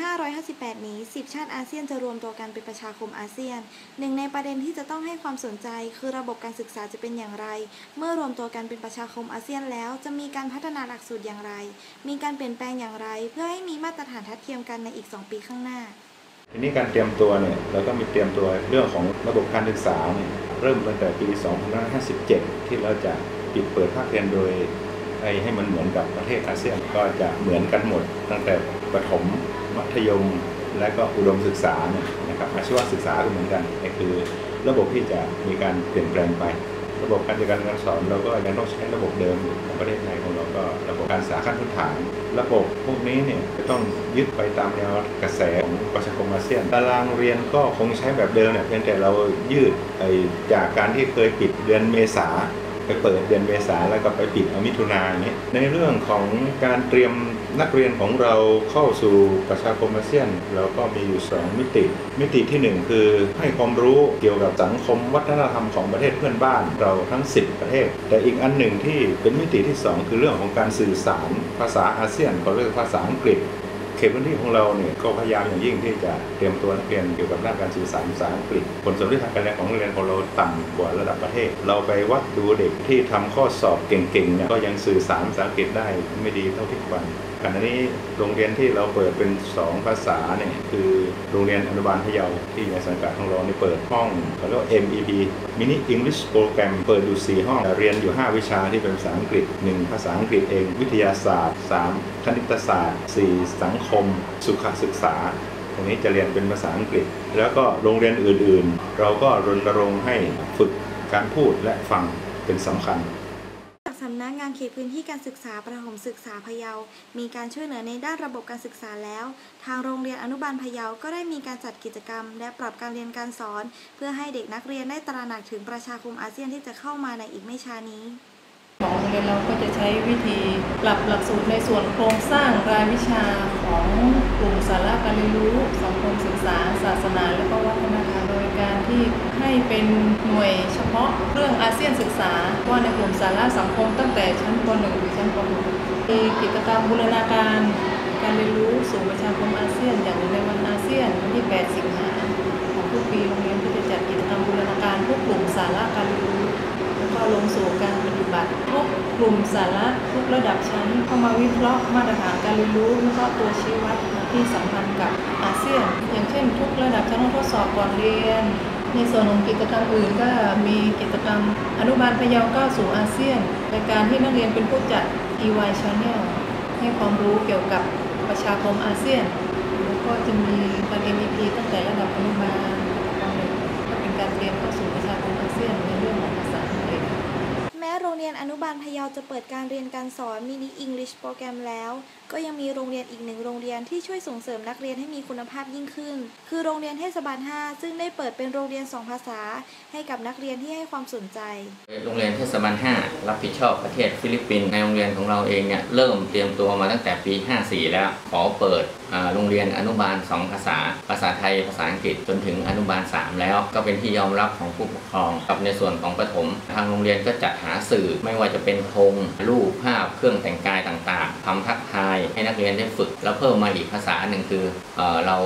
2558 นี้ 10 ชาติอาเซียนจะรวมตัวกันเป็นประชาคมอาเซียน หนึ่งในประเด็นที่จะต้องให้ความสนใจ คือระบบการศึกษาจะเป็นอย่างไร เมื่อรวมตัวกันเป็นประชาคมอาเซียนแล้ว จะมีการพัฒนาหลักสูตรอย่างไร มีการเปลี่ยนแปลงอย่างไร เพื่อให้มีมาตรฐานทัดเทียมกันในอีก 2 ปีข้างหน้า ทีนี้การเตรียมตัวเนี่ยเราก็มีเตรียมตัวเรื่องของระบบการศึกษาเนี่ยเริ่มตั้งแต่ปี 2557 ที่เราจะปิดเปิดภาคเรียนโดย ไอ้ให้มันเหมือนกับประเทศอาเซียนก็จะเหมือนกันหมด ตั้งแต่ประถมมัธยมและก็อุดมศึกษาเนี่ยนะครับอาชีวศึกษาก็เหมือนกันคือ ระบบที่จะมีการเปลี่ยนแปลงไป ระบบการจัดการการสอนเราก็ยังต้องใช้ระบบเดิมของประเทศไทยของเราก็ระบบการศึกษาขั้นพื้นฐาน ระบบพวกนี้เนี่ยจะต้องยึดไปตามแนวกระแสของประชาคมอาเซียนตารางเรียนก็คงใช้แบบเดิมเนี่ยเพียงแต่เรายืดไอจากการที่เคยปิดเดือนเมษา ไปเปิดเดือนเมษาแล้วก็ไปปิดเอามิถุนาอย่างเงี้ในเรื่องของการเตรียมนักเรียนของเราเข้าสู่ประชาคมอาเซียน เราก็มีอยู่ 2 มิติ มิติทีหนึ่1 คือให้ความรู้เกี่ยวกับสังคมวัฒนธรรมของประเทศเพื่อนบ้านเราทั้ง 10 ประเทศ แต่อีกอันหนึ่งที่เป็นมิติที่ 2 คือเรื่องของการสื่อสารภาษาอาเซียนเขาเรียกภาษาอังกฤษ ตพื้นที่ของเราเนี่ยก็พยายามอย่างยิ่งที่จะเตรียมตัวนักเรียนเกี่ยวกับด้านการสื่อสารภาษาอังกฤษ ผลสำเร็จทางการเรียนของนักเรียนของเราต่ำกว่าระดับประเทศ เราไปวัดดูเด็กที่ทำข้อสอบเก่งๆเนี่ยก็ยังสื่อสารภาษาอังกฤษได้ไม่ดีเท่าที่ควร ขณะนี้โรงเรียนที่เราเปิดเป็น 2 ภาษาเนี่ยคือโรงเรียนอนุบาลพะเยาที่ในสังกัดของเราเนี่เปิดห้องเขาเรียกว่า MEP Mini English Program เปิดอยู่ 4 ห้อง เรียนอยู่ 5 วิชาที่เป็นภาษาอังกฤษ 1 ภาษาอังกฤษเอง วิทยาศาสตร์ 3 คณิตศาสตร์ 4 สังคม สุขศึกษาตรงนี้จะเรียนเป็นภาษาอังกฤษ แล้วก็โรงเรียนอื่นๆ เราก็รณรงค์ให้ฝึกการพูดและฟังเป็นสำคัญ งานเขตพื้นที่การศึกษาประถมศึกษาพะเยา มีการช่วยเหลือในด้านระบบการศึกษาแล้ว ทางโรงเรียนอนุบาลพะเยาก็ได้มีการจัดกิจกรรม และปรับการเรียนการสอน เพื่อให้เด็กนักเรียนได้ตระหนักถึงประชาคมอาเซียนที่จะเข้ามาในอีกไม่ช้านี้ของโรงเรียนเราก็จะใช้วิธีปรับหลักสูตรในส่วนโครงสร้างรายวิชาของกลุ่มสาระการเรียนรู้สังคมศึกษา ศาสนา และก็วัฒนธรรมโดยการที่ให้เป็นหน่วยเฉพาะเรื่องอาเซียนศึกษาว่าในกลุ่มสาระสังคม ตั้งแต่ชั้นป .1 ถึงชั้นป .6 มีกิจกรรมบูรณาการการเรียนรู้สู่ประชาคมอาเซียนอย่างในวันอาเซียนวันที่ 8 สิงหาของทุกปีโรงเรียนก็จะจัดกิจกรรมบูรณาการพวกกลุ่มสาระการเรียนรู้แล้วก็ลงสู่การปฏิบัติทุกกลุ่มสาระทุกระดับชั้นเข้ามาวิเคราะห์มาตรฐานการเรียนรู้แล้วก็ตัวชี้วัดที่สัมพันธ์กับอาเซียน อย่างเช่น ทุกระดับชั้นต้องทดสอบก่อนเรียน ในส่วนของกิจกรรมอื่นก็มีกิจกรรมอนุบาลพะเยาก้าวสู่อาเซียนในการที่นักเรียนเป็นผู้จัด EY Channel ให้ความรู้เกี่ยวกับประชาคมอาเซียน แล้วก็จะมีการ MEP ตั้งแต่ระดับอนุบาลก็เป็นการเตรียมเข้าสู่ประชาคมอาเซียนในเรื่องของภาษาอังกฤษแม้โรงเรียนอนุบาลพะเยาจะเปิดการเรียนการสอนมินิอังกฤษโปรแกรมแล้ว ก็ยังมีโรงเรียนอีกหนึ่งโรงเรียนที่ช่วยส่งเสริมนักเรียนให้มีคุณภาพยิ่งขึ้น คือโรงเรียนเทศบาล 5 ซึ่งได้เปิดเป็นโรงเรียน 2 ภาษา ให้กับนักเรียนที่ให้ความสนใจ โรงเรียนเทศบาล 5 รับผิดชอบประเทศฟิลิปปินส์ในโรงเรียนของเราเองเนี่ยเริ่มเตรียมตัวมาตั้งแต่ปี 54 แล้ว ขอเปิดโรงเรียนอนุบาล 2 ภาษา ภาษาไทย ภาษาอังกฤษจนถึงอนุบาล 3 แล้ว ก็เป็นที่ยอมรับของผู้ปกครองกับในส่วนของประถม ทางโรงเรียนก็จัดหาสื่อไม่ว่าจะเป็นธงรูปภาพเครื่องแต่งกายต่างๆทำทักทายให้นักเรียนได้ฝึก แล้วเพิ่มมาอีกภาษาหนึ่งคือเออเรา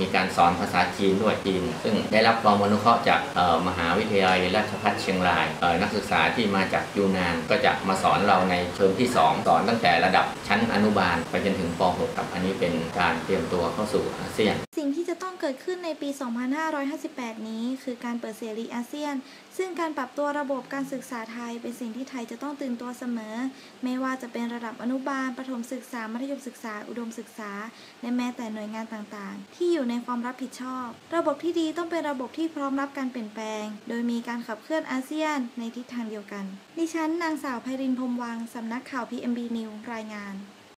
มีการสอนภาษาจีนด้วยจีน ซึ่งได้รับความอนุเคราะห์จากมหาวิทยาลัยราชภัฏเชียงราย นักศึกษาที่มาจากยูนานก็จะมาสอนเราในเทอมที่ 2 สอนตั้งแต่ระดับชั้นอนุบาล ไปจนถึงป .6 ครับอันนี้เป็นการเตรียมตัวเข้าสู่อาเซียน สิ่งที่จะต้องเกิดขึ้นในปี 2558 นี้ คือการเปิดเสรีอาเซียน ซึ่งการปรับตัวระบบการศึกษาไทยเป็นสิ่งที่ไทยจะต้องตื่นตัวเสมอ ไม่ว่าจะเป็นระดับอนุบาล ประถมศึกษา มัธยมศึกษา อุดมศึกษา และแม้แต่หน่วยงานต่างๆ ที่อยู่ในความรับผิดชอบ ระบบที่ดีต้องเป็นระบบที่พร้อมรับการเปลี่ยนแปลง โดยมีการขับเคลื่อนอาเซียนในทิศทางเดียวกัน ดิฉันนางสาวไพรินพรมวังสำนักข่าว PMB News รายงาน